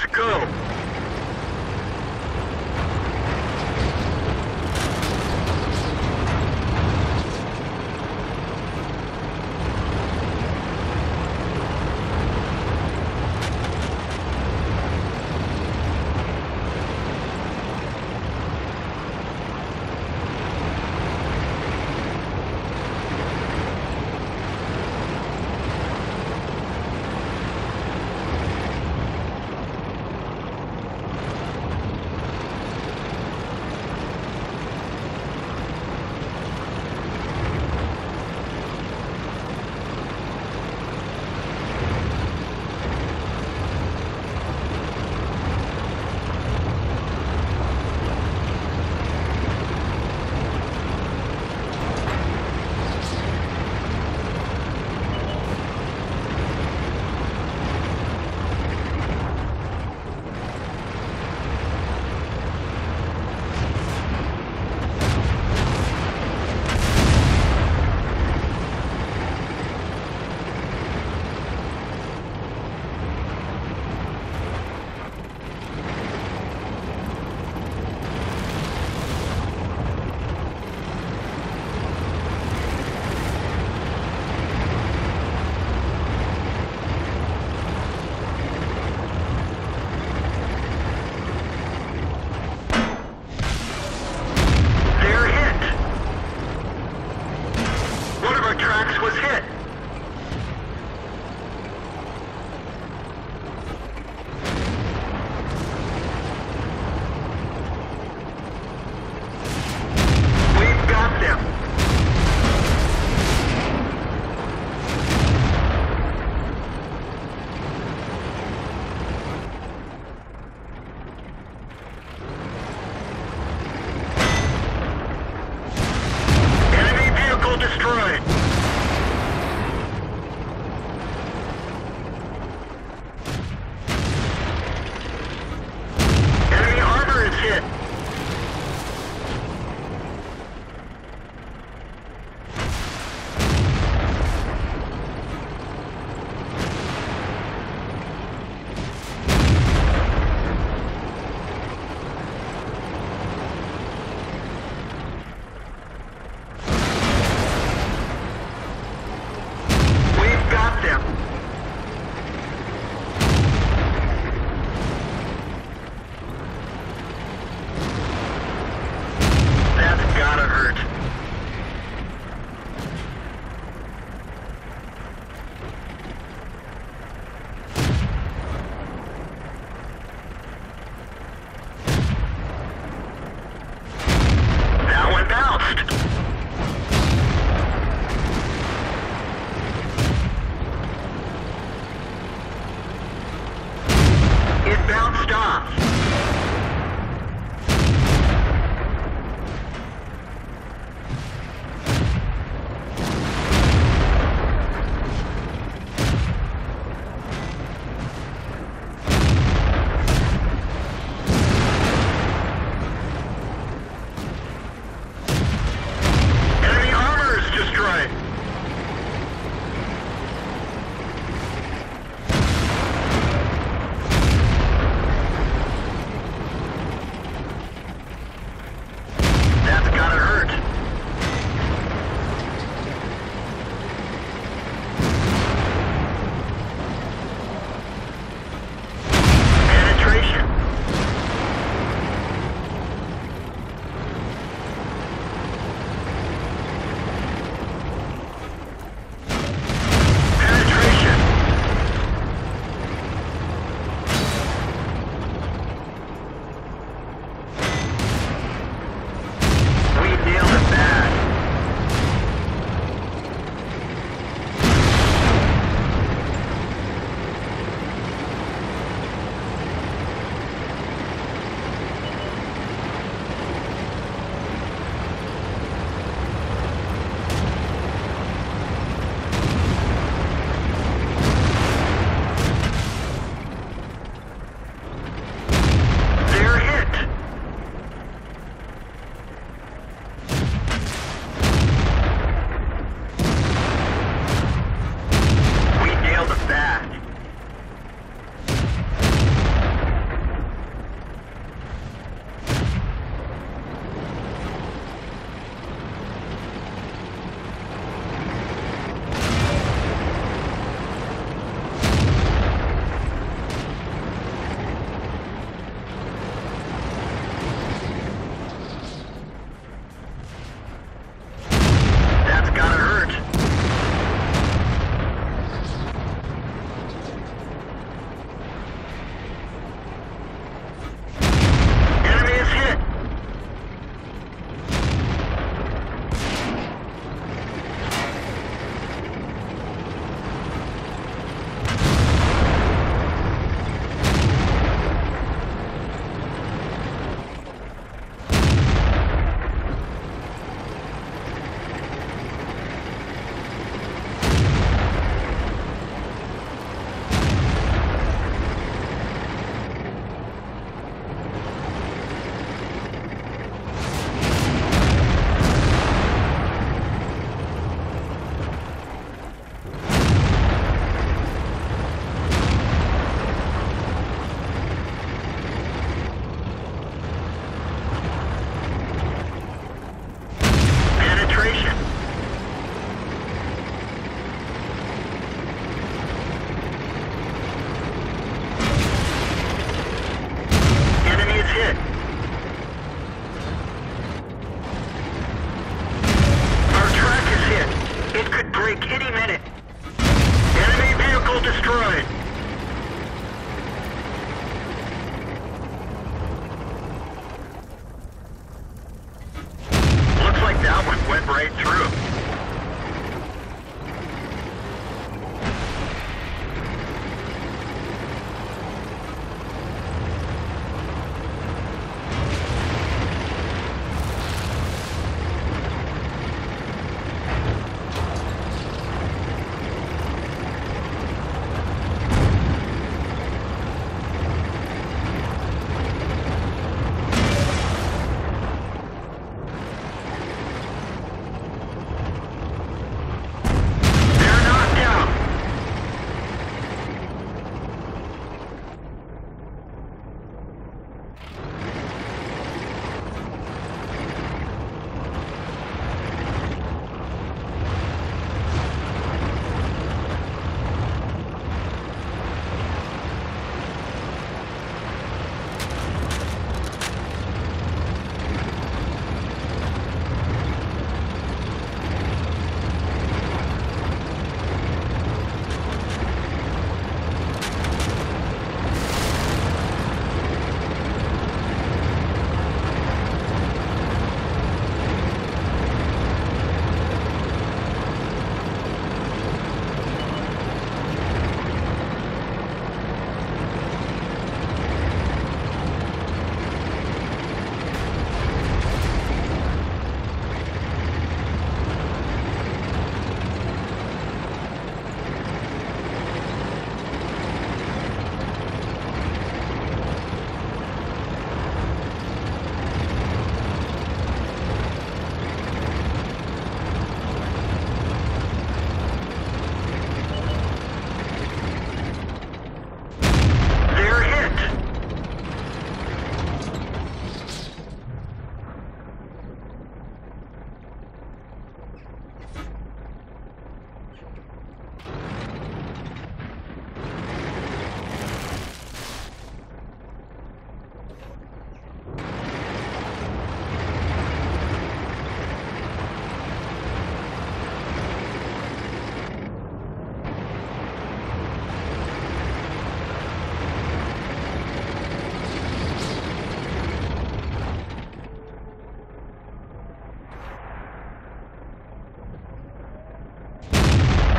to go. Seatbelt stop. Could break any minute. Enemy vehicle destroyed.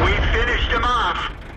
We finished him off.